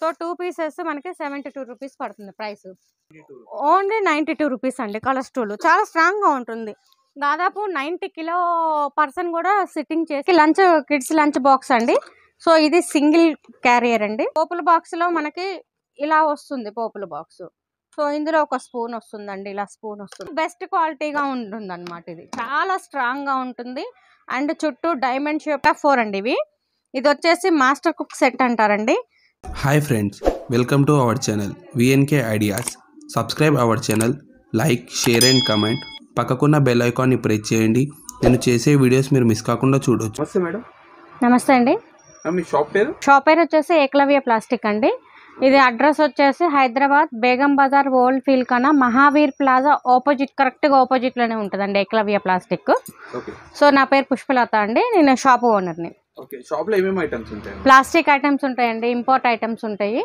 So two pieces మనకి seventy two rupees పడుతుంది price. Only ninety two rupees అండి colour stool. చాలా స్ట్రాంగ్గా ఉంటుంది. దాదాపు నైంటీ కిలో పర్సన్ కూడా సిట్టింగ్ చేసి లంచ్ కిడ్స్ లంచ్ బాక్స్ అండి. సో ఇది సింగిల్ క్యారియర్ అండి. పోపుల బాక్స్లో మనకి ఇలా వస్తుంది పోపుల బాక్స్. సో ఇందులో ఒక స్పూన్ వస్తుందండి ఇలా స్పూన్ వస్తుంది. బెస్ట్ క్వాలిటీగా ఉంటుంది అనమాట ఇది. చాలా స్ట్రాంగ్గా ఉంటుంది. అండ్ చుట్టూ డైమండ్ షేప్ ఫోర్ అండి ఇవి. ఇది వచ్చేసి మాస్టర్ కుక్ సెట్ అంటారండి. Hi friends welcome to our channel VNK ideas subscribe our channel like share and comment పక్కకున్న bell ఐకాన్ని ప్రెస్ చేయండి. నేను చేసే వీడియోస్ మీరు మిస్ కాకుండా చూడొచ్చు. నమస్తే మేడం. నమస్తే అండి. మీ షాప్ పేరు? షాప్ పేరు వచ్చేసి ఏకలవ్య ప్లాస్టిక్ అండి. ఇది అడ్రస్ వచ్చేసి Hyderabad Begum Bazar old Feelkhana Mahavir plaza opposite కరెక్ట్గా ఆపోజిట్లోనే ఉంటుందండి ఏకలవ్య ప్లాస్టిక్ ఓకే సో నా పేరు పుష్పలత అండి. నేను షాప్ ఓనర్ని ఓకే షాప్లో ఏమేమి ఐటమ్స్ ఉంటాయి ప్లాస్టిక్ ఐటమ్స్ ఉంటాయండి ఇంపోర్ట్ ఐటమ్స్ ఉంటాయి.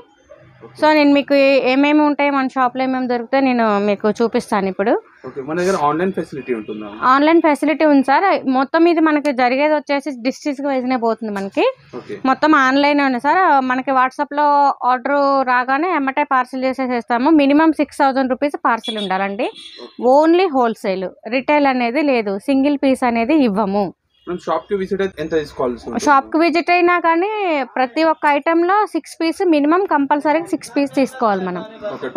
సో నేను మీకు ఏమేమి ఉంటాయి మన షాప్లో ఏమేమి దొరుకుతాయి నేను మీకు చూపిస్తాను ఇప్పుడు. ఓకే మన దగ్గర ఆన్లైన్ ఫెసిలిటీ ఉంటుందా? ఆన్లైన్ ఫెసిలిటీ ఉంది సార్. మొత్తం ఇది మనకి జరిగేది వచ్చేసి డిస్ట్రిక్ట్ వైజ్నే పోతుంది మనకి. మొత్తం ఆన్లైన్ ఉంది సార్. మనకి వాట్సాప్లో ఆర్డర్ రాగానే ఎమ్మటే parcel చేసేసేస్తాము. Minimum six thousand rupees parcel ఉండాలండి. ఓన్లీ హోల్సేల్ రిటైల్ అనేది లేదు. సింగిల్ పీస్ అనేది ఇవ్వము. మనం షాప్కి విజిట్ అయితే ఎంత తీసుకోవాల్సి ఉంటుంది? షాప్కి విజిట్ అయినా కానీ ప్రతి ఒక్క ఐటెంలో six piece minimum compulsory six piece తీసుకోవాలి మనం.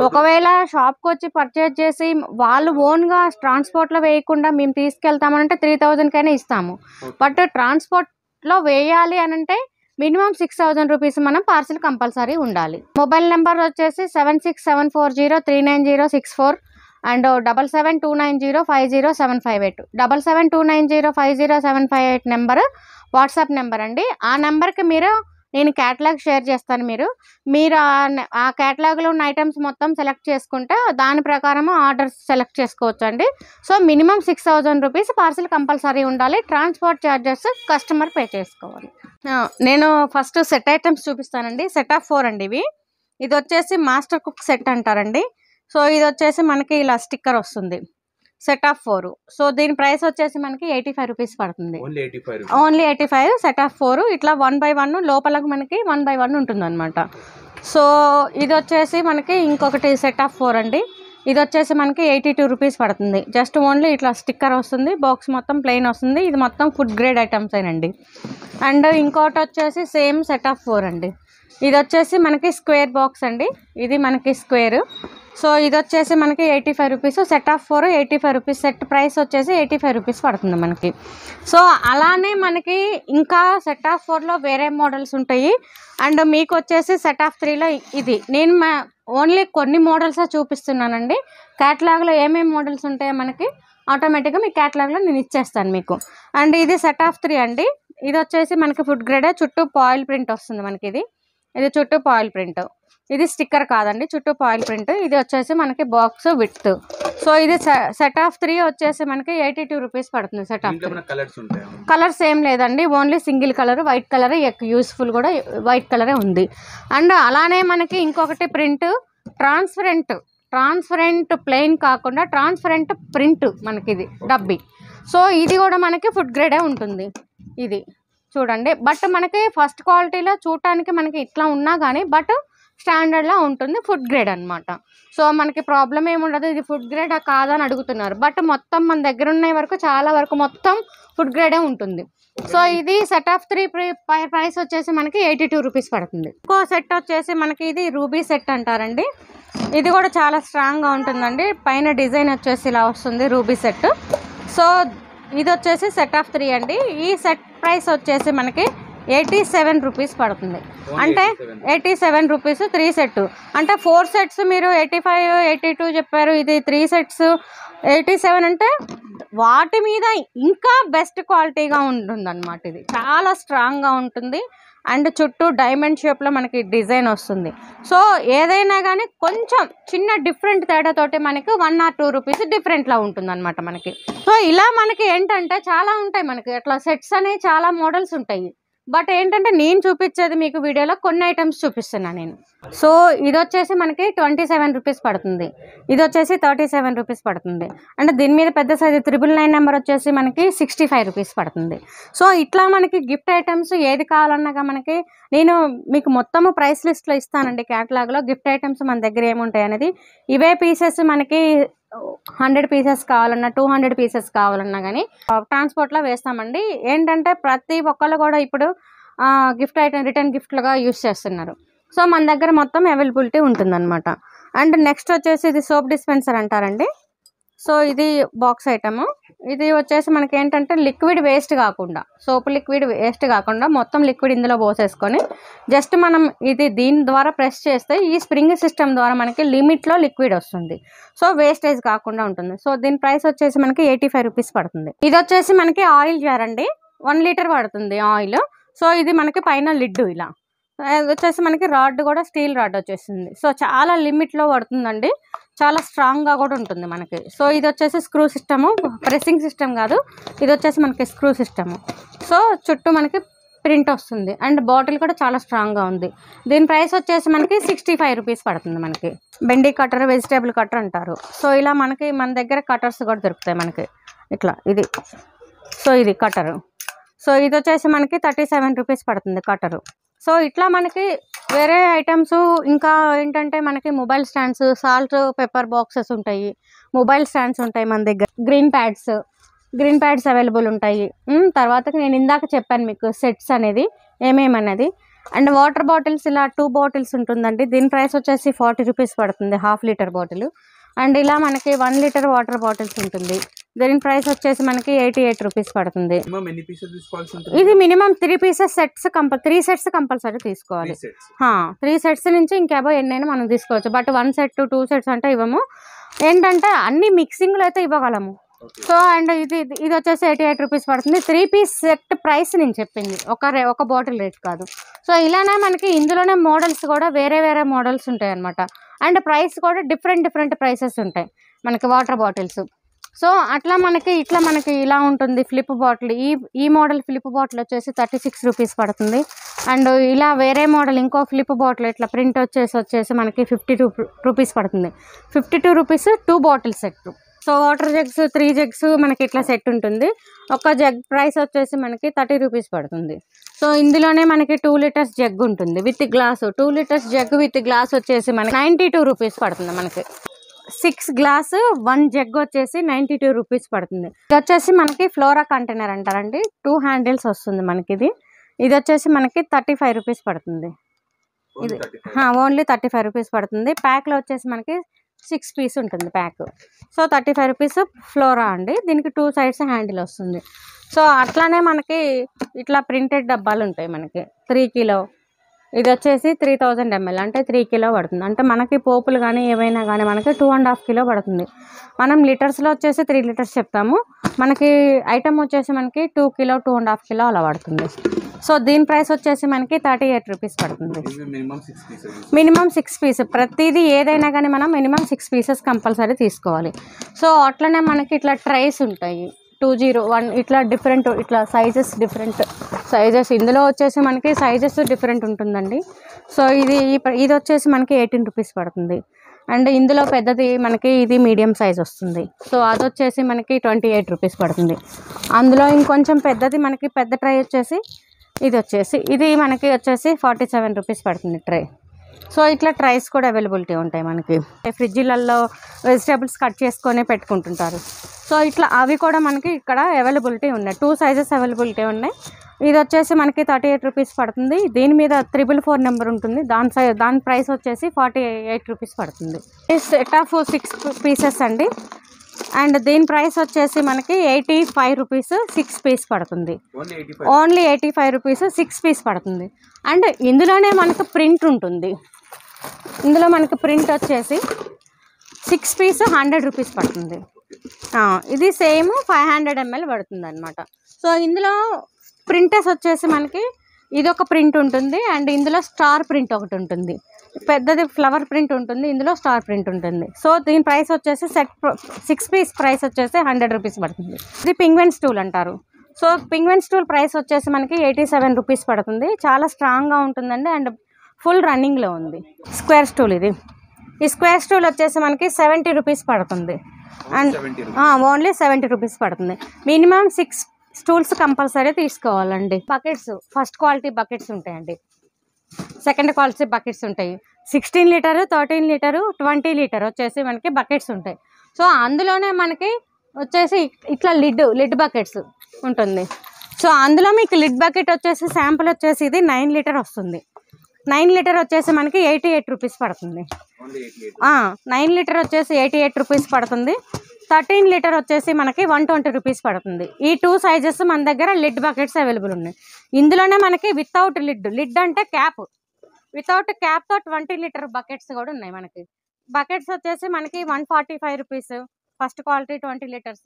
ఒకవేళ షాప్కి వచ్చి పర్చేజ్ చేసి వాళ్ళు ఓన్గా ట్రాన్స్పోర్ట్లో వేయకుండా మేము తీసుకెళ్తామంటే త్రీ థౌజండ్కైనా ఇస్తాము. బట్ ట్రాన్స్పోర్ట్లో వేయాలి అని అంటే మినిమం సిక్స్ థౌజండ్ రూపీస్ మనం పార్సిల్ కంపల్సరీ ఉండాలి. మొబైల్ నెంబర్ వచ్చేసి seven six seven four zero three nine zero six four and double seven two nine zero five zero seven five eight. Double seven two nine zero five zero seven five eight number WhatsApp number అండి. ఆ నెంబర్కి మీరు నేను catalogue share చేస్తాను మీరు. మీరు ఆ క్యాటలాగ్లో ఉన్న ఐటమ్స్ మొత్తం సెలెక్ట్ చేసుకుంటే దాని ప్రకారం ఆర్డర్స్ సెలెక్ట్ చేసుకోవచ్చు అండి. So minimum six thousand rupees parcel compulsory ఉండాలి. ట్రాన్స్పోర్ట్ ఛార్జెస్ కస్టమర్ పే చేసుకోవాలి. నేను ఫస్ట్ సెట్ ఐటమ్స్ చూపిస్తానండి. సెట్ ఆఫ్ ఫోర్ అండి ఇవి. ఇది వచ్చేసి మాస్టర్ కుక్ సెట్ అంటారండి. సో ఇది వచ్చేసి మనకి ఇలా స్టిక్కర్ వస్తుంది. Set of four. సో దీని ప్రైస్ వచ్చేసి మనకి ఎయిటీ ఫైవ్ రూపీస్ పడుతుంది. Only eighty five set of four. ఇట్లా వన్ బై వన్ లోపలకు మనకి వన్ బై వన్ ఉంటుంది అనమాట సో ఇది వచ్చేసి మనకి ఇంకొకటి సెట్ ఆఫ్ ఫోర్ అండి. ఇది వచ్చేసి మనకి ఎయిటీ టూ రూపీస్ పడుతుంది. జస్ట్ ఓన్లీ ఇట్లా స్టిక్కర్ వస్తుంది బాక్స్ మొత్తం ప్లెయిన్ వస్తుంది. ఇది మొత్తం ఫుడ్ గ్రేడ్ ఐటమ్స్ అండి అండ్ ఇంకోటి వచ్చేసి సేమ్ సెట్ ఆఫ్ ఫోర్ అండి. ఇది వచ్చేసి మనకి స్క్వేర్ బాక్స్ అండి. ఇది మనకి స్క్వేర్. సో ఇది వచ్చేసి మనకి eighty five rupees set of four eighty five rupees set price వచ్చేసి ఎయిటీ ఫైవ్ రూపీస్ పడుతుంది మనకి. సో అలానే మనకి ఇంకా సెట్ ఆఫ్ ఫోర్లో వేరే మోడల్స్ ఉంటాయి. అండ్ మీకు వచ్చేసి సెట్ ఆఫ్ త్రీలో ఇది. నేను మా ఓన్లీ కొన్ని మోడల్సే చూపిస్తున్నానండి. క్యాటలాగ్లో ఏమేమి మోడల్స్ ఉంటాయో మనకి ఆటోమేటిక్గా మీ క్యాటలాగ్లో నేను ఇచ్చేస్తాను మీకు. అండ్ ఇది సెట్ ఆఫ్ త్రీ అండి. ఇది వచ్చేసి మనకి ఫుడ్ గ్రేడే చుట్టూ పాయిల్ ప్రింట్ వస్తుంది మనకి ఇది. ఇది చుట్టూ పాయిల్ ప్రింట్ ఇది స్టిక్కర్ కాదండి చుట్టూ పాయిల్ ప్రింట్. ఇది వచ్చేసి మనకి బాక్స్ విత్ సో ఇది సెట్ ఆఫ్ త్రీ వచ్చేసి మనకి ఎయిటీ టూ రూపీస్ పడుతుంది సెట్ ఆఫ్ కలర్స్ ఏం లేదండి only single colour white colour useful కూడా వైట్ కలరే ఉంది. అండ్ అలానే మనకి ఇంకొకటి ప్రింట్ ట్రాన్స్పరెంట్. ట్రాన్స్పరెంట్ ప్లెయిన్ కాకుండా ట్రాన్స్పరెంట్ ప్రింట్ మనకి ఇది డబ్బి. సో ఇది కూడా మనకి ఫుడ్ గ్రేడే ఉంటుంది ఇది. చూడండి బట్ మనకి ఫస్ట్ క్వాలిటీలో చూడటానికి మనకి ఇట్లా ఉన్నా కానీ బట్ స్టాండర్డ్లో ఉంటుంది ఫుడ్ గ్రేడ్ అనమాట సో మనకి ప్రాబ్లం ఏముండదు ఇది ఫుడ్ గ్రేడ్ కాదని అడుగుతున్నారు. బట్ మొత్తం మన దగ్గర ఉన్న వరకు చాలా వరకు మొత్తం ఫుడ్ గ్రేడే ఉంటుంది. సో ఇది సెట్ ఆఫ్ త్రీ ప్రైస్ వచ్చేసి మనకి ఎయిటీ టూ రూపీస్ పడుతుంది. ఇంకో సెట్ వచ్చేసి మనకి ఇది రూబీ సెట్ అంటారండి. ఇది కూడా చాలా స్ట్రాంగ్గా ఉంటుందండి. పైన డిజైన్ వచ్చేసి ఇలా వస్తుంది రూబీ సెట్. సో ఇది వచ్చేసి సెట్ ఆఫ్ త్రీ అండి. ఈ సెట్ ప్రైస్ వచ్చేసి మనకి ఎయిటీ సెవెన్ రూపీస్ పడుతుంది. అంటే eighty seven rupees three set. అంటే ఫోర్ సెట్స్ మీరు ఎయిటీ ఫైవ్ ఎయిటీ టూ చెప్పారు. ఇది త్రీ సెట్స్. ఎయిటీ సెవెన్ అంటే వాటి మీద ఇంకా బెస్ట్ క్వాలిటీగా ఉంటుంది అనమాట ఇది. చాలా స్ట్రాంగ్గా ఉంటుంది. అండ్ చుట్టూ డైమండ్ షేప్లో మనకి డిజైన్ వస్తుంది. సో ఏదైనా కానీ కొంచెం చిన్న డిఫరెంట్ తేడాతోటి మనకి వన్ ఆర్ టూ రూపీస్ డిఫరెంట్లో ఉంటుంది అనమాట మనకి. సో ఇలా మనకి ఏంటంటే చాలా ఉంటాయి మనకి. అట్లా సెట్స్ అనేవి చాలా మోడల్స్ ఉంటాయి. బట్ ఏంటంటే నేను చూపించేది మీకు వీడియోలో కొన్ని ఐటమ్స్ చూపిస్తున్నాను నేను. సో ఇది వచ్చేసి మనకి ట్వంటీ సెవెన్ రూపీస్ పడుతుంది. ఇది వచ్చేసి థర్టీ సెవెన్ రూపీస్ పడుతుంది. అంటే దీని మీద పెద్ద సైజు త్రిబుల్ నైన్ నెంబర్ వచ్చేసి మనకి సిక్స్టీ ఫైవ్ రూపీస్ పడుతుంది. సో ఇట్లా మనకి గిఫ్ట్ ఐటమ్స్ ఏది కావాలన్నాగా మనకి నేను మీకు మొత్తము ప్రైస్ లిస్ట్లో ఇస్తానండి క్యాటలాగ్లో గిఫ్ట్ ఐటమ్స్ మన దగ్గర ఏముంటాయి అనేది ఇవే పీసెస్ మనకి హండ్రెడ్ పీసెస్ కావాలన్నా టూ హండ్రెడ్ పీసెస్ కావాలన్నా కానీ ట్రాన్స్పోర్ట్లో వేస్తామండి. ఏంటంటే ప్రతి ఒక్కళ్ళు కూడా ఇప్పుడు గిఫ్ట్ ఐటమ్ రిటర్న్ గిఫ్ట్లుగా యూస్ చేస్తున్నారు. సో మన దగ్గర మొత్తం అవైలబిలిటీ ఉంటుందన్నమాట. అండ్ నెక్స్ట్ వచ్చేసి ఇది సోప్ డిస్పెన్సర్ అంటారండి. సో ఇది బాక్స్ ఐటమ్ ఇది వచ్చేసి మనకి ఏంటంటే లిక్విడ్ వేస్ట్ కాకుండా సోప్ లిక్విడ్ వేస్ట్ కాకుండా మొత్తం లిక్విడ్ ఇందులో పోసేసుకొని జస్ట్ మనం ఇది దీని ద్వారా ప్రెస్ చేస్తే ఈ స్ప్రింగ్ సిస్టమ్ ద్వారా మనకి లిమిట్లో లిక్విడ్ వస్తుంది. సో వేస్టేజ్ కాకుండా ఉంటుంది. సో దీని ప్రైస్ వచ్చేసి మనకి ఎయిటీ ఫైవ్ రూపీస్ పడుతుంది. ఇది వచ్చేసి మనకి ఆయిల్ జార్ అండి. వన్ లీటర్ పడుతుంది ఆయిల్ సో ఇది మనకి పైన లిడ్డు ఇలా. వచ్చేసి మనకి రాడ్ కూడా స్టీల్ రాడ్ వచ్చేసింది. సో చాలా లిమిట్లో పడుతుందండి. చాలా స్ట్రాంగ్గా కూడా ఉంటుంది మనకి. సో ఇది వచ్చేసి స్క్రూ సిస్టము. ప్రెస్సింగ్ సిస్టమ్ కాదు. ఇది వచ్చేసి మనకి స్క్రూ సిస్టము. సో చుట్టూ మనకి ప్రింట్ వస్తుంది. అండ్ బాటిల్ కూడా చాలా స్ట్రాంగ్గా ఉంది. దీని ప్రైస్ వచ్చేసి మనకి సిక్స్టీ ఫైవ్ రూపీస్ పడుతుంది మనకి. బెండి కట్టర్ వెజిటేబుల్ కట్టర్ అంటారు. సో ఇలా మనకి మన దగ్గర కట్టర్స్ కూడా దొరుకుతాయి మనకి. ఇట్లా ఇది. సో ఇది కట్టరు. సో ఇది వచ్చేసి మనకి థర్టీ సెవెన్ రూపీస్ పడుతుంది కట్టరు. సో ఇట్లా మనకి వేరే ఐటమ్స్ ఇంకా ఏంటంటే మనకి mobile stands salt pepper boxes ఉంటాయి. మొబైల్ స్టాండ్స్ ఉంటాయి మన దగ్గర. Green pads green pads available ఉంటాయి. తర్వాత నేను ఇందాక చెప్పాను మీకు సెట్స్ అనేది ఏమేమన్నది అండ్ వాటర్ బాటిల్స్ ఇలా టూ బాటిల్స్ ఉంటుందండి. దీని ప్రైస్ వచ్చేసి ఫార్టీ రూపీస్ పడుతుంది హాఫ్ లీటర్ బాటిల్. అండ్ ఇలా మనకి వన్ లీటర్ వాటర్ బాటిల్స్ ఉంటుంది. దీని ప్రైస్ వచ్చేసి మనకి ఎయిటీ ఎయిట్ రూపీస్ పడుతుంది. ఇది మినిమం త్రీ పీసెస్ సెట్స్ కంపల్ త్రీ సెట్స్ కంపల్సరీ తీసుకోవాలి. త్రీ సెట్స్ నుంచి ఇంకేబో ఎన్నైనా మనం తీసుకోవచ్చు. But one set two sets అంటే ఇవ్వము. ఏంటంటే అన్ని మిక్సింగ్లో అయితే ఇవ్వగలము. సో అండ్ ఇది ఇది- ఇది వచ్చేసి ఎయిటీ ఎయిట్ రూపీస్ పడుతుంది. త్రీ పీస్ సెట్ ప్రైస్ నేను చెప్పింది. ఒక రే ఒక బాటిల్ రేట్ కాదు. సో ఇలానే మనకి ఇందులోనే మోడల్స్ కూడా వేరే వేరే మోడల్స్ ఉంటాయి అనమాట అండ్ ప్రైస్ కూడా డిఫరెంట్ డిఫరెంట్ ప్రైసెస్ ఉంటాయి. మనకి వాటర్ బాటిల్స్. సో అట్లా మనకి ఇట్లా మనకి ఇలా ఉంటుంది ఫ్లిప్ బాటిల్ ఈ ఈ మోడల్ ఫ్లిప్ బాటిల్ వచ్చేసి థర్టీ సిక్స్ రూపీస్ పడుతుంది. అండ్ ఇలా వేరే మోడల్ ఇంకో ఫ్లిప్ బాటిల్ ఇట్లా ప్రింట్ వచ్చేసి వచ్చేసి మనకి ఫిఫ్టీ టూ రూపీస్ పడుతుంది. Fifty two rupees two bottle set so water jugs three jugs మనకి ఇట్లా సెట్ ఉంటుంది. ఒక జగ్ ప్రైస్ వచ్చేసి మనకి థర్టీ రూపీస్ పడుతుంది. సో ఇందులోనే మనకి టూ లీటర్స్ జగ్ ఉంటుంది with glass two litres jug with glass వచ్చేసి మనకి నైంటీ టూ రూపీస్ పడుతుంది మనకి. సిక్స్ గ్లాస్ వన్ జగ్ వచ్చేసి నైంటీ టూ రూపీస్ పడుతుంది. ఇది వచ్చేసి మనకి ఫ్లోరా కంటైనర్ అంటారండి. టూ హ్యాండిల్స్ వస్తుంది మనకి ఇది ఇది వచ్చేసి మనకి థర్టీ ఫైవ్ రూపీస్ పడుతుంది ఇది 35. ఓన్లీ థర్టీ ఫైవ్ రూపీస్ పడుతుంది. ప్యాక్లో వచ్చేసి మనకి సిక్స్ పీస్ ఉంటుంది pack so thirty five rupees flora అండి. దీనికి టూ సైడ్స్ హ్యాండిల్ వస్తుంది. సో అట్లానే మనకి ఇట్లా ప్రింటెడ్ డబ్బాలు ఉంటాయి మనకి. త్రీ కిలో ఇది వచ్చేసి త్రీ థౌజండ్ ఎంఎల్ అంటే త్రీ కిలో పడుతుంది. అంటే మనకి పోపులు కానీ ఏవైనా కానీ మనకి టూ అండ్ హాఫ్ కిలో పడుతుంది. మనం లీటర్స్లో వచ్చేసి త్రీ లీటర్స్ చెప్తాము. మనకి ఐటమ్ వచ్చేసి మనకి two kilo two and half kilo అలా పడుతుంది. సో దీని ప్రైస్ వచ్చేసి మనకి థర్టీ ఎయిట్ రూపీస్ పడుతుంది. ఇవి minimum six pieces minimum six piece ప్రతిదీ ఏదైనా కానీ మనం మినిమం సిక్స్ పీసెస్ కంపల్సరీ తీసుకోవాలి. సో అట్లనే మనకి ఇట్లా ట్రైస్ ఉంటాయి. టూ జీరో వన్ ఇట్లా డిఫరెంట్ ఇట్లా సైజెస్ డిఫరెంట్ సైజెస్ ఇందులో వచ్చేసి మనకి సైజెస్ డిఫరెంట్ ఉంటుందండి. సో ఇది ఇది వచ్చేసి మనకి ఎయిటీన్ రూపీస్ పడుతుంది. అండ్ ఇందులో పెద్దది మనకి ఇది మీడియం సైజ్ వస్తుంది. సో అది వచ్చేసి మనకి ట్వంటీ ఎయిట్ రూపీస్ పడుతుంది. అందులో ఇంకొంచెం పెద్దది మనకి పెద్ద ట్రై వచ్చేసి ఇది వచ్చేసి ఇది మనకి వచ్చేసి ఫార్టీ సెవెన్ రూపీస్ పడుతుంది ట్రై సో ఇట్లా ట్రైస్ కూడా అవైలబిలిటీ ఉంటాయి మనకి. ఫ్రిడ్జ్లలో వెజిటేబుల్స్ కట్ చేసుకొని పెట్టుకుంటుంటారు. సో ఇట్లా అవి కూడా మనకి ఇక్కడ అవైలబిలిటీ ఉన్నాయి. టూ సైజెస్ అవైలబిలిటీ ఉన్నాయి. ఇది వచ్చేసి మనకి థర్టీ ఎయిట్ రూపీస్ పడుతుంది. దీని మీద త్రిబుల్ ఫోర్ నెంబర్ ఉంటుంది. దాని సై దాని ప్రైస్ వచ్చేసి ఫార్టీ ఎయిట్ రూపీస్ పడుతుంది. ఈ సెట్ ఆఫ్ సిక్స్ పీసెస్ అండి. అండ్ దీని ప్రైస్ వచ్చేసి మనకి eighty five rupees six piece పడుతుంది only eighty five rupees six piece పడుతుంది. అండ్ ఇందులోనే మనకు ప్రింట్ ఉంటుంది. ఇందులో మనకి ప్రింట్ వచ్చేసి సిక్స్ పీస్ హండ్రెడ్ రూపీస్ పడుతుంది. ఇది సేమ్ ఫైవ్ హండ్రెడ్ ఎంఎల్ పడుతుంది అనమాట సో ఇందులో ప్రింటర్స్ వచ్చేసి మనకి ఇది ఒక ప్రింట్ ఉంటుంది అండ్ ఇందులో స్టార్ ప్రింట్ ఒకటి ఉంటుంది. పెద్దది ఫ్లవర్ ప్రింట్ ఉంటుంది ఇందులో స్టార్ ప్రింట్ ఉంటుంది. సో దీని ప్రైస్ వచ్చేసి సెట్ సిక్స్ పీస్ ప్రైస్ వచ్చేసి హండ్రెడ్ రూపీస్ పడుతుంది. ఇది పింగ్వెన్ స్టూల్ అంటారు. సో పింగ్వెన్ స్టూల్ ప్రైస్ వచ్చేసి మనకి ఎయిటీ సెవెన్ రూపీస్ పడుతుంది. చాలా స్ట్రాంగ్గా ఉంటుందండి అండ్ ఫుల్ రన్నింగ్లో ఉంది. స్క్వేర్ స్టూల్ ఇది. ఈ స్క్వేర్ స్టూల్ వచ్చేసి మనకి సెవెంటీ రూపీస్ పడుతుంది. అండ్ ఓన్లీ సెవెంటీ రూపీస్ పడుతుంది. మినిమం సిక్స్ స్టూల్స్ కంపల్సరీ తీసుకోవాలండి. బకెట్స్ ఫస్ట్ క్వాలిటీ బకెట్స్ ఉంటాయండి. సెకండ్ క్వాలిటీ బకెట్స్ ఉంటాయి. Sixteen litre thirteen litre twenty litre వచ్చేసి మనకి బకెట్స్ ఉంటాయి. సో అందులోనే మనకి వచ్చేసి ఇట్లా లిడ్ లిడ్ బకెట్స్ ఉంటుంది. సో అందులో మీకు లిడ్ బకెట్ వచ్చేసి శాంపుల్ వచ్చేసి ఇది నైన్ లీటర్ వస్తుంది. నైన్ లీటర్ వచ్చేసి మనకి ఎయిటీ ఎయిట్ రూపీస్ పడుతుంది నైన్ లీటర్ వచ్చేసి ఎయిటీ ఎయిట్ రూపీస్ పడుతుంది. థర్టీన్ లీటర్ వచ్చేసి మనకి వన్ ట్వంటీ రూపీస్ పడుతుంది. ఈ టూ సైజెస్ మన దగ్గర లిడ్ బకెట్స్ అవైలబుల్ ఉన్నాయి. ఇందులోనే మనకి వితౌట్ లిడ్ లిడ్ అంటే క్యాప్ వితౌట్ క్యాప్తో ట్వంటీ లీటర్ బకెట్స్ కూడా ఉన్నాయి మనకి. బకెట్స్ వచ్చేసి మనకి one forty five rupees. First quality twenty litres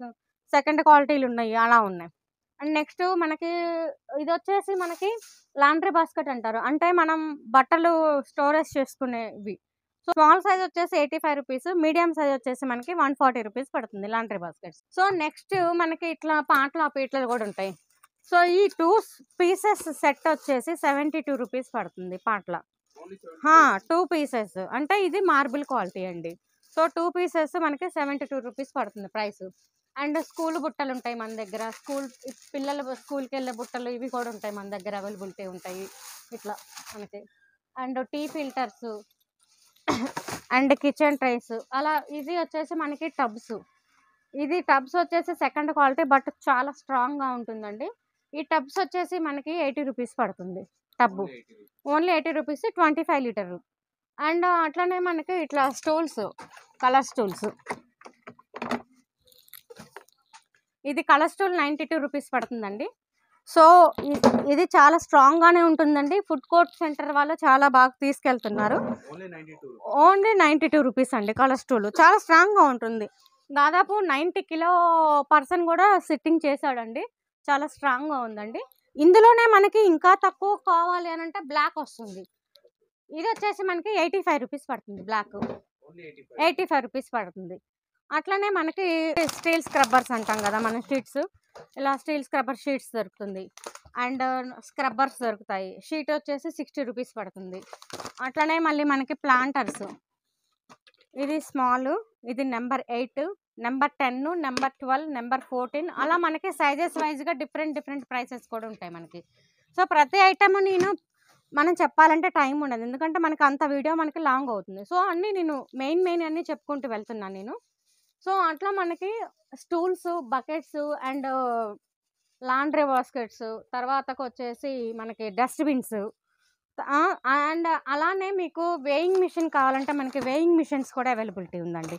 second క్వాలిటీలు ఉన్నాయి అలా ఉన్నాయి. అండ్ నెక్స్ట్ మనకి ఇది వచ్చేసి మనకి లాండ్రీ బాస్కెట్ అంటారు. అంటే మనం బట్టలు స్టోరేజ్ చేసుకునేవి. సో స్మాల్ సైజ్ వచ్చేసి eighty five rupees medium size వచ్చేసి మనకి వన్ ఫార్టీ రూపీస్ పడుతుంది లాండ్రీ బాస్కెట్స్. సో నెక్స్ట్ మనకి ఇట్లా పాటలు ఆ పీటలు కూడా ఉంటాయి. సో ఈ టూ పీసెస్ సెట్ వచ్చేసి సెవెంటీ టూ రూపీస్ పడుతుంది పాటల. Two pieces. అంటే ఇది మార్బుల్ క్వాలిటీ అండి. సో టూ పీసెస్ మనకి సెవెంటీ టూ రూపీస్ పడుతుంది ప్రైస్. అండ్ స్కూల్ బుట్టలు ఉంటాయి మన దగ్గర. స్కూల్ పిల్లలు స్కూల్కి వెళ్ళే బుట్టలు ఇవి కూడా ఉంటాయి మన దగ్గర అవైలబిలిటీ ఉంటాయి. ఇట్లా మనకి. And tea filters and kitchen trays. అలా ఇది వచ్చేసి మనకి టబ్స్. ఇది టబ్స్ వచ్చేసి సెకండ్ క్వాలిటీ బట్ చాలా స్ట్రాంగ్గా ఉంటుందండి. ఈ టబ్స్ వచ్చేసి మనకి ఎయిటీ రూపీస్ పడుతుంది tub. Only eighty rupees. Twenty five litre and అట్లనే మనకి ఇట్లా స్టూల్స్ కలర్ స్టూల్స్. ఇది colour stool ninety two rupees పడుతుందండి. సో ఇది చాలా స్ట్రాంగ్గానే ఉంటుందండి. ఫుడ్ కోర్ట్ సెంటర్ వాళ్ళు చాలా బాగా తీసుకెళ్తున్నారు. Only ninety two rupees. అండి కలర్ స్టూల్ చాలా స్ట్రాంగ్గా ఉంటుంది. దాదాపు నైంటీ కిలో పర్సన్ కూడా సిట్టింగ్ చేశాడండి. చాలా స్ట్రాంగ్గా ఉందండి. ఇందులోనే మనకి ఇంకా తక్కువ కావాలి అని అంటే బ్లాక్ వస్తుంది. ఇది వచ్చేసి మనకి ఎయిటీ ఫైవ్ రూపీస్ పడుతుంది బ్లాక్. ఎయిటీ ఫైవ్ రూపీస్ పడుతుంది. అట్లనే మనకి స్టీల్ స్క్రబ్బర్స్ అంటాం కదా మన షీట్స్. ఇలా స్టీల్ స్క్రబ్బర్ షీట్స్ దొరుకుతుంది. అండ్ స్క్రబ్బర్స్ దొరుకుతాయి. షీట్ వచ్చేసి సిక్స్టీ రూపీస్ పడుతుంది. అట్లనే మళ్ళీ మనకి ప్లాంటర్స్. ఇది స్మాల్ ఇది number eight number ten number twelve number fourteen. అలా మనకి సైజెస్ వైజ్గా డిఫరెంట్ డిఫరెంట్ ప్రైసెస్ కూడా ఉంటాయి మనకి. సో ప్రతి ఐటమ్ నేను మనం చెప్పాలంటే టైం ఉండదు. ఎందుకంటే మనకి అంత వీడియో మనకి లాంగ్ అవుతుంది. సో అన్నీ నేను మెయిన్ మెయిన్ అన్నీ చెప్పుకుంటూ వెళ్తున్నాను నేను. సో అట్లా మనకి stools buckets and laundry baskets తర్వాతకు వచ్చేసి మనకి డస్ట్బిన్స్. అండ్ అలానే మీకు వేయింగ్ మిషన్ కావాలంటే మనకి వేయింగ్ మిషన్స్ కూడా అవైలబిలిటీ ఉందండి.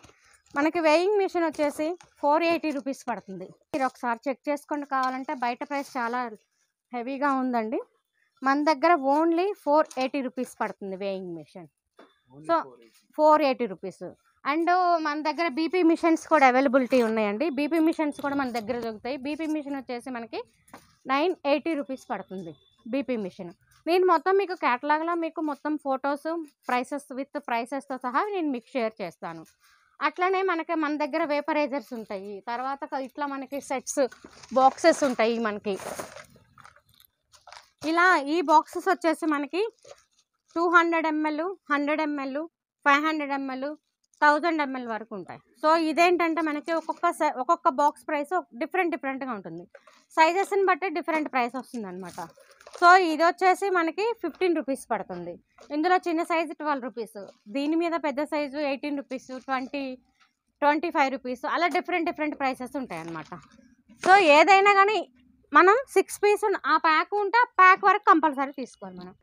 మనకి వేయింగ్ మిషన్ వచ్చేసి ఫోర్ ఎయిటీ రూపీస్ పడుతుంది. మీరు ఒకసారి చెక్ చేసుకోండి కావాలంటే బయట ప్రైస్ చాలా హెవీగా ఉందండి. మన దగ్గర ఓన్లీ ఫోర్ ఎయిటీ రూపీస్ పడుతుంది weighing machine. So four eighty rupees. And మన దగ్గర బీపీ మిషన్స్ కూడా అవైలబిలిటీ ఉన్నాయండి. బీపీ మిషన్స్ కూడా మన దగ్గర దొరుకుతాయి. బీపీ మిషన్ వచ్చేసి మనకి నైన్ ఎయిటీ రూపీస్ పడుతుంది బీపీ మిషన్ నేను మొత్తం మీకు క్యాటలాగ్లో మీకు మొత్తం ఫొటోస్ ప్రైసెస్ విత్ ప్రైసెస్తో సహా నేను మీకు షేర్ చేస్తాను. అట్లనే మనకి మన దగ్గర వేపరైజర్స్ ఉంటాయి. తర్వాత ఇట్లా మనకి సెట్స్ బాక్సెస్ ఉంటాయి మనకి. ఇలా ఈ బాక్సెస్ వచ్చేసి మనకి two hundred ML hundred ML five hundred ML thousand ML వరకు ఉంటాయి. సో ఇదేంటంటే మనకి ఒక్కొక్క సై- ఒక్కొక్క బాక్స్ ప్రైస్ డిఫరెంట్ డిఫరెంట్గా ఉంటుంది. సైజెస్ని బట్టి డిఫరెంట్ ప్రైస్ వస్తుంది అనమాట సో ఇది వచ్చేసి మనకి ఫిఫ్టీన్ రూపీస్ పడుతుంది. ఇందులో చిన్న సైజు ట్వెల్వ్ రూపీస్ దీని మీద పెద్ద size eighteen rupees twenty twenty five rupees అలా డిఫరెంట్ డిఫరెంట్ ప్రైసెస్ ఉంటాయి అన్నమాట సో ఏదైనా కానీ మనం సిక్స్ పీస్ ఆ ప్యాక్ ఉంటే ఆ ప్యాక్ వరకు కంపల్సరీ తీసుకోవాలి మనం.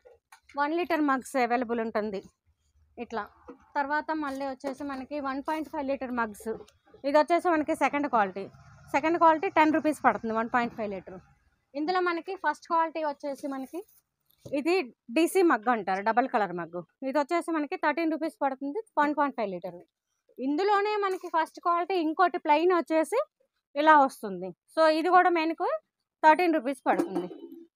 వన్ లీటర్ మగ్స్ అవైలబుల్ ఉంటుంది. ఇట్లా. తర్వాత మళ్ళీ వచ్చేసి మనకి one point five litre mugs ఇది వచ్చేసి మనకి second quality second quality ten rupees పడుతుంది వన్ పాయింట్ ఫైవ్ లీటర్. ఇందులో మనకి ఫస్ట్ క్వాలిటీ వచ్చేసి మనకి ఇది డీసీ మగ్గు అంటారు డబల్ కలర్ మగ్గు ఇది వచ్చేసి మనకి థర్టీన్ రూపీస్ పడుతుంది వన్ పాయింట్ ఫైవ్ లీటర్. ఇందులోనే మనకి ఫస్ట్ క్వాలిటీ ఇంకోటి ప్లెయిన్ వచ్చేసి ఇలా వస్తుంది. సో ఇది కూడా మనకు థర్టీన్ రూపీస్ పడుతుంది.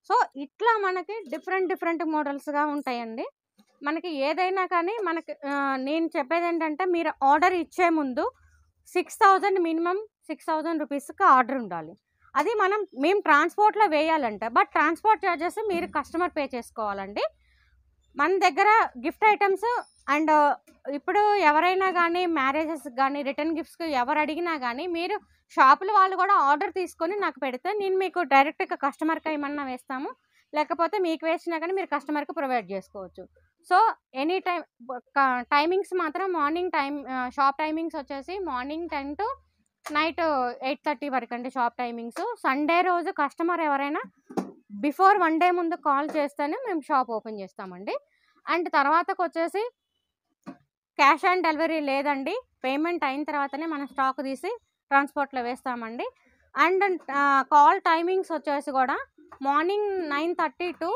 సో ఇట్లా మనకి డిఫరెంట్ డిఫరెంట్ మోడల్స్గా ఉంటాయండి. మనకి ఏదైనా కానీ మనకి నేను చెప్పేది ఏంటంటే మీరు ఆర్డర్ ఇచ్చే ముందు six thousand minimum six thousand రూపీస్కి ఆర్డర్ ఉండాలి. అది మనం మేము ట్రాన్స్పోర్ట్లో వేయాలంటే బట్ ట్రాన్స్పోర్ట్ ఛార్జెస్ మీరు కస్టమర్ పే చేసుకోవాలండి. మన దగ్గర గిఫ్ట్ ఐటమ్స్ అండ్ ఇప్పుడు ఎవరైనా కానీ మ్యారేజెస్ కానీ రిటర్న్ గిఫ్ట్స్కి ఎవరు అడిగినా కానీ మీరు షాపుల వాళ్ళు కూడా ఆర్డర్ తీసుకొని నాకు పెడితే నేను మీకు డైరెక్ట్గా కస్టమర్కి ఏమన్నా వేస్తాము. లేకపోతే మీకు వేసినా కానీ మీరు కస్టమర్కి ప్రొవైడ్ చేసుకోవచ్చు. సో ఎనీ టైం టైమింగ్స్ మాత్రం మార్నింగ్ టైం షాప్ టైమింగ్స్ వచ్చేసి morning ten to night eight thirty వరకు అండి షాప్ టైమింగ్స్. సండే రోజు కస్టమర్ ఎవరైనా బిఫోర్ వన్ డే ముందు కాల్ చేస్తేనే మేము షాప్ ఓపెన్ చేస్తామండి. అండ్ తర్వాతకు వచ్చేసి క్యాష్ ఆన్ డెలివరీ లేదండి. పేమెంట్ అయిన తర్వాతనే మనం స్టాక్ తీసి ట్రాన్స్పోర్ట్లో వేస్తామండి. అండ్ కాల్ టైమింగ్స్ వచ్చేసి కూడా morning nine thirty to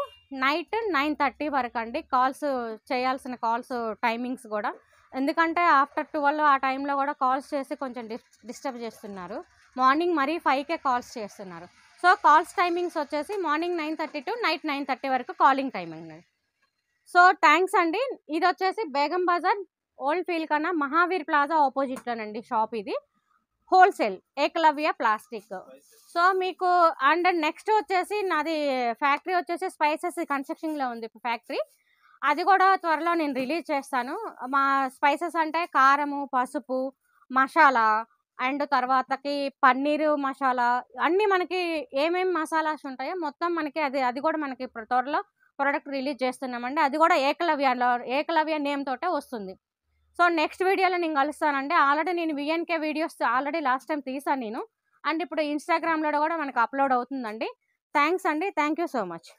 night nine thirty వరకు అండి కాల్స్ చేయాల్సిన కాల్స్ టైమింగ్స్ కూడా. ఎందుకంటే ఆఫ్టర్ ట్వెల్వ్ ఆ టైంలో కూడా కాల్స్ చేసి కొంచెం డిస్ డిస్టర్బ్ చేస్తున్నారు. మార్నింగ్ మరీ ఫైవ్కే కాల్స్ చేస్తున్నారు. సో కాల్స్ టైమింగ్స్ వచ్చేసి morning nine thirty to night nine thirty వరకు కాలింగ్ టైమింగ్ అండి. సో థ్యాంక్స్ అండి. ఇది వచ్చేసి Begum Bazar old Feelkhana Mahavir plaza ఆపోజిట్లోనండి షాప్ ఇది. Wholesale Ekalavya plastic. సో మీకు అండ్ నెక్స్ట్ వచ్చేసి నాది ఫ్యాక్టరీ వచ్చేసి స్పైసెస్ కన్స్ట్రక్షన్లో ఉంది ఫ్యాక్టరీ. అది కూడా త్వరలో నేను రిలీజ్ చేస్తాను. మా స్పైసెస్ అంటే కారము పసుపు మసాలా అండ్ తర్వాతకి పన్నీరు మసాలా. అన్నీ మనకి ఏమేమి మసాలాస్ ఉంటాయో మొత్తం మనకి అది అది కూడా మనకి త్వరలో ప్రోడక్ట్ రిలీజ్ చేస్తున్నామండి. అది కూడా ఏకలవ్యలో ఏకలవ్య నేమ్ తోటే వస్తుంది. సో నెక్స్ట్ వీడియోలో నేను కలుస్తానండి. ఆల్రెడీ నేను VNK videos already last time తీసాను నేను. అండ్ ఇప్పుడు ఇన్స్టాగ్రామ్లో కూడా మనకు అప్లోడ్ అవుతుందండి. థ్యాంక్స్ అండి. Thank you so much.